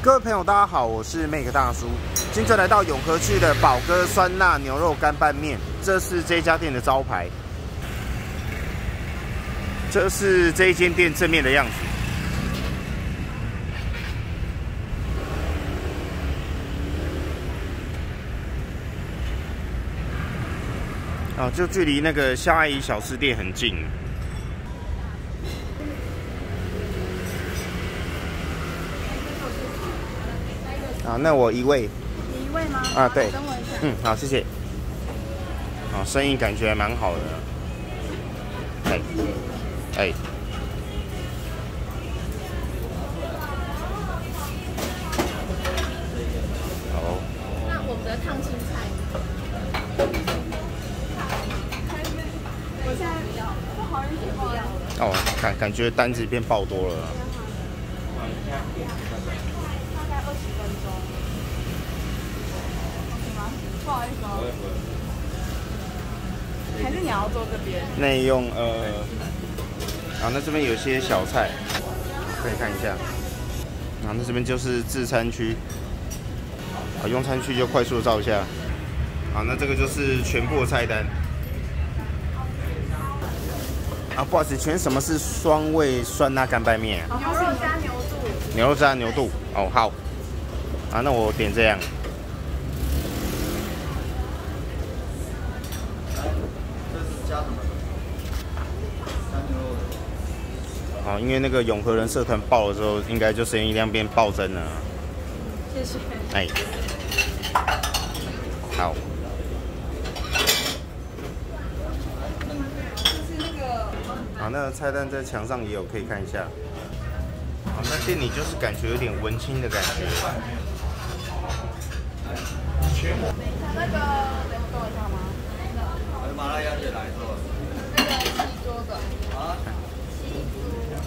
各位朋友，大家好，我是 Make 大叔。今天来到永和区的宝哥酸辣牛肉干拌面，这是这家店的招牌。这是这一间店正面的样子。啊，就距离那个夏阿姨小吃店很近。啊，那我一位。你一位吗？啊，对。等我一下。嗯，好，谢谢。啊，生意感觉还蛮好的。哎，哎。好。那我们的烫青菜。我现在比较不好意思，不要了。哦，感感觉单子变爆多了。不好意思哦。还是你要坐这边？内用呃，啊，那这边有些小菜，可以看一下。啊，那这边就是自餐区。啊，用餐区就快速照一下。好，那这个就是全部的菜单。啊，不好意思，全什么是双味酸辣干拌面？牛肉加牛肚。牛肉加牛肚。哦，好。啊，那我点这样。好，因为那个永和人社团爆了之后，应该就生意量变暴增了。谢谢。哎，好。就是那个。菜单在墙上也有，可以看一下。好，那店里就是感觉有点文青的感觉。那个能等一下吗？麻辣鸭血来做。那个西桌的。啊。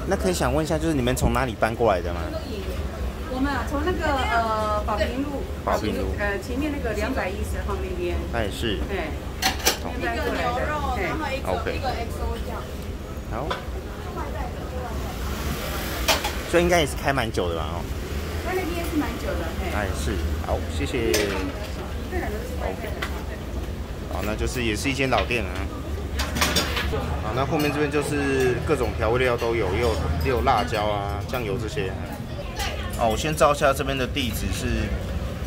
那可以想问一下，就是你们从哪里搬过来的吗？我们啊，从那个呃宝平路，宝平路，呃前面那个两百一十号那边。哎是。对。一个牛肉，然后一个一个 XO 酱。好。所以应该也是开蛮久的吧？哦。那边是蛮久的，哎是，好，谢谢。OK。好，那就是也是一间老店啊。好，那后面这边就是各种调味料都有，也有也有辣椒啊、酱油这些。哦，我先照一下这边的地址是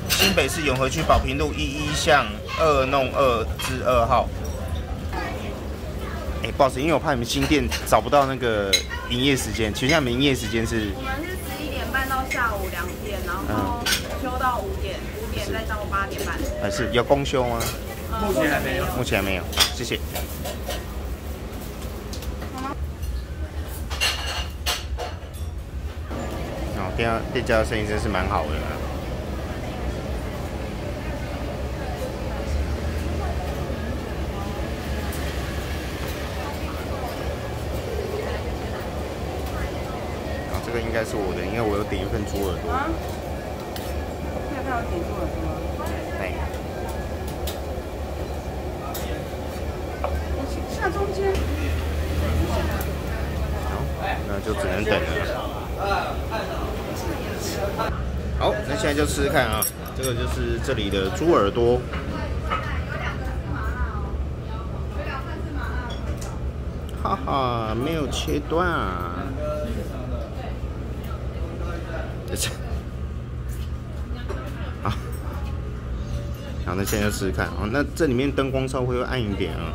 新北市永和区宝平路一一巷二弄二至二号。哎，不好意思，因为我怕你们新店找不到那个营业时间，请问一下营业时间是？我们是十一点半到下午两点，然后休到五点，五点再到八点半。还是有公休吗？目前还没有。目前还没有，谢谢。哦店家店家的生意真是蛮好的。啊，这个应该是我的，因为我有点一份猪耳朵。要不要点猪耳朵？对。下中间。好，那就只能等了。好，那现在就吃吃看啊，这个就是这里的猪耳朵，哈哈，没有切断啊。好，好，那现在试试看啊，那这里面灯光稍微会暗一点啊。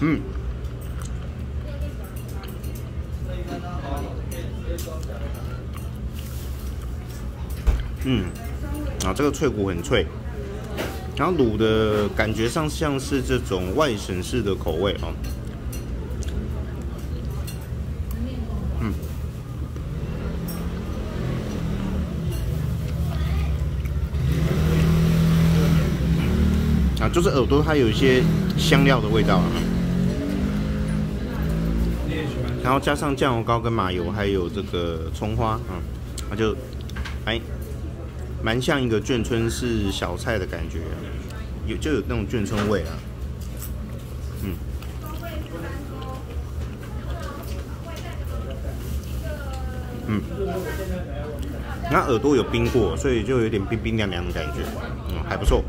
嗯。嗯，啊，这个脆骨很脆，然后卤的感觉上像是这种外省式的口味哦。就是耳朵它有一些香料的味道啊，然后加上酱油膏跟麻油，还有这个葱花啊，那就哎。蛮像一个眷村式小菜的感觉，有就有那种眷村味啊。嗯。嗯，那耳朵有冰过，所以就有点冰冰凉凉的感觉，嗯，还不错。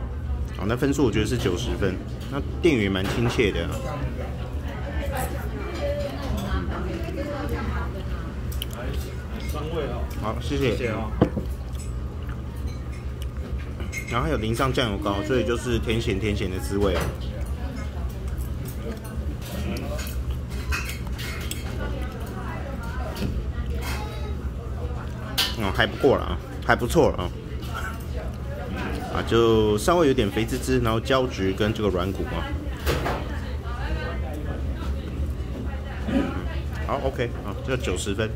好，那分数我觉得是九十分。那店员蛮亲切的。好，谢谢。谢谢哦。然后还有淋上酱油膏，所以就是甜咸甜咸的滋味啊。哦，还不过了啊，还不错啊。啊，就稍微有点肥滋滋，然后胶质跟这个软骨啊。好，OK，啊，这个九十分。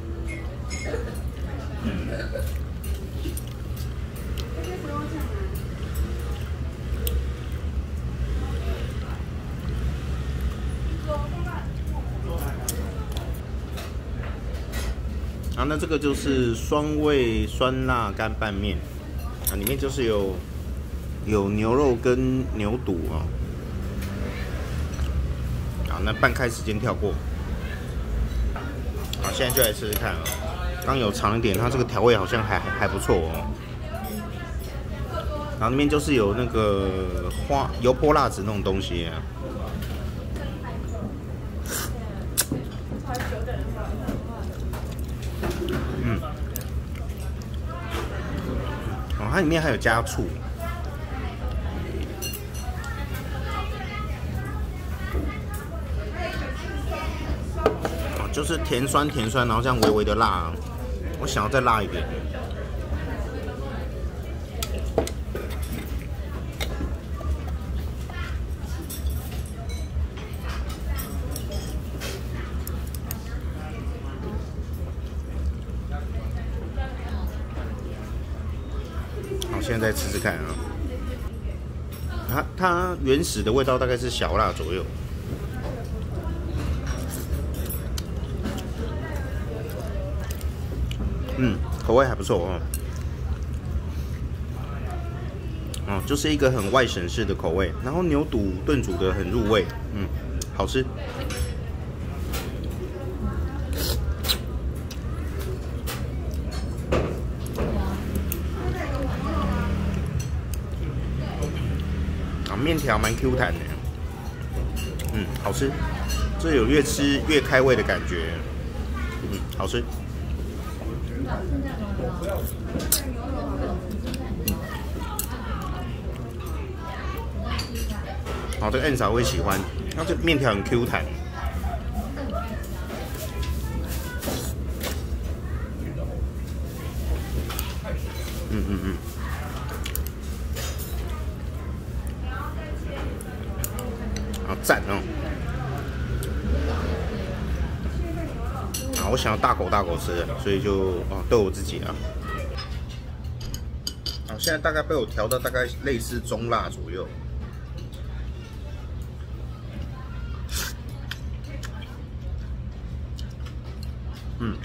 啊，那这个就是双味酸辣干拌面，啊，里面就是有有牛肉跟牛肚啊，啊，那半开时间跳过，好，现在就来试试看啊，刚有尝一点，它这个调味好像还还不错哦，然后那边就是有那个花油泼辣子那种东西啊。嗯，哦它里面还有加醋，是甜酸甜酸，然后这样微微的辣，我想要再辣一点。好现在吃吃看啊，它它原始的味道大概是小辣左右，嗯，口味还不错哦，哦，就是一个很外省式的口味，然后牛肚炖煮的很入味，嗯，好吃。啊面条蛮 Q 弹的，嗯，好吃，这有越吃越开胃的感觉，嗯，好吃。好的，恩嫂会喜欢，它这面条很 Q 弹。嗯嗯嗯。好赞哦！我想要大口大口吃，所以就啊逗我自己啊。好，现在大概被我调到大概类似中辣左右。嗯，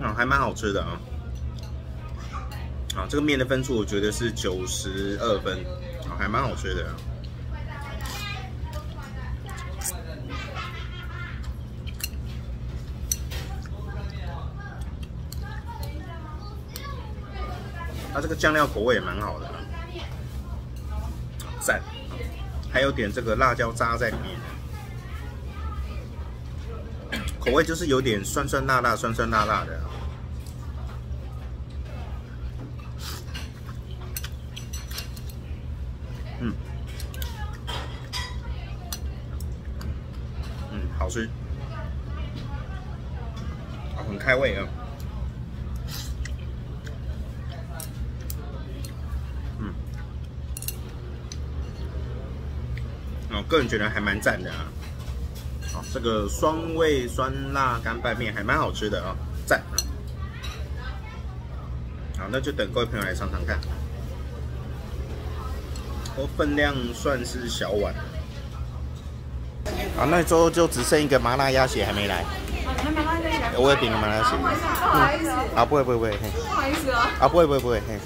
啊，还蛮好吃的啊。啊，这个面的分数我觉得是九十二分，啊，还蛮好吃的。它这个酱料口味也蛮好的，赞，还有点这个辣椒渣在里面，口味就是有点酸酸辣辣、酸酸辣辣的。嗯，嗯，好吃，啊，很开胃啊，个人觉得还蛮赞的啊，好，这个双味酸辣干拌面还蛮好吃的啊，赞，好，那就等各位朋友来尝尝看。我分量算是小碗。好，那之后就只剩一个麻辣鸭血还没来。我也点个麻辣鸭血。不好意思。啊，不会不会不会。不好意思啊。啊，不会不会不会。两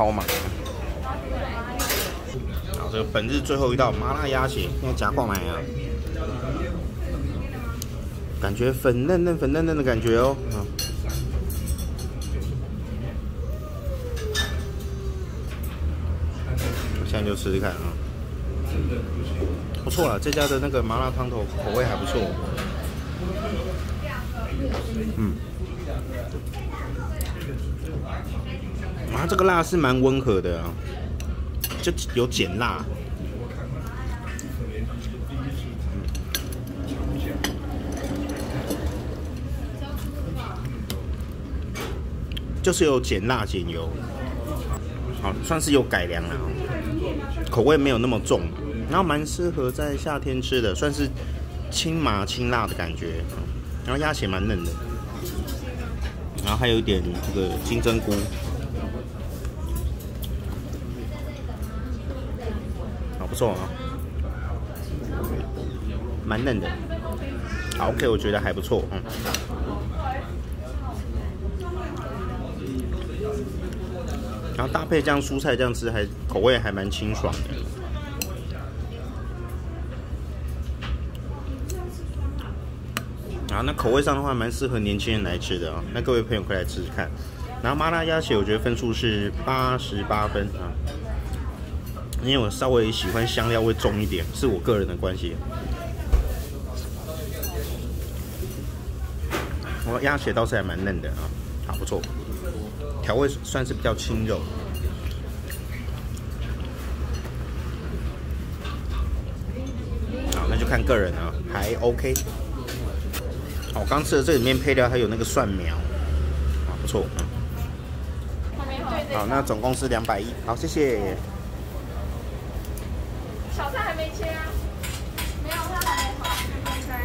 个牛肉。超满。好，这个本日最后一道麻辣鸭血，现在夹矿来啊，感觉粉嫩嫩、粉嫩嫩的感觉哦。啊，现在就试试看啊，不错啊，这家的那个麻辣汤头口味还不错。嗯，啊，这个辣是蛮温和的啊。就有减辣，就是有减辣减油，好算是有改良了，口味没有那么重，然后蛮适合在夏天吃的，算是轻麻轻辣的感觉，然后鸭血蛮嫩的，然后还有一点这个金针菇。不错啊，蛮嫩的。，OK，我觉得还不错，嗯。然后搭配这样蔬菜这样吃，还口味还蛮清爽的。啊，那口味上的话，蛮适合年轻人来吃的啊。那各位朋友可以来吃吃看。然后麻辣鸭血，我觉得分数是八十八分啊。因为我稍微喜欢香料味重一点，是我个人的关系。我鸭血倒是还蛮嫩的啊，好不错，调味算是比较轻柔。好，那就看个人啊，还 OK。好，我刚吃的这里面配料还有那个蒜苗，啊，不错。好，那总共是两百一，好，谢谢。没切啊？没有，它还没好，还没开。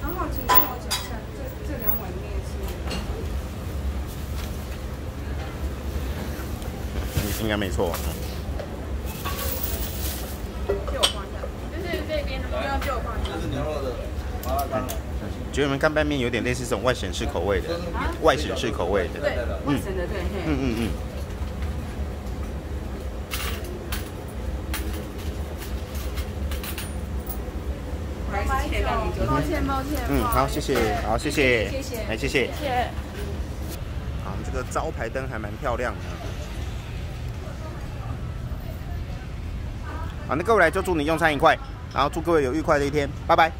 然后请跟我讲一下，这这两碗面是？应该没错。借我放一下，就是这边的，不要借我放一下。这是牛肉的麻辣烫。觉得你们干拌面有点类似这种外省式口味的，外省式口味的。对，外省的对。嗯嗯嗯。抱歉，抱歉。嗯，好，谢谢，好，谢谢，谢谢，来，谢谢。谢谢。好，这个招牌灯还蛮漂亮的。好，那各位来就祝你用餐愉快，然后祝各位有愉快的一天，拜拜。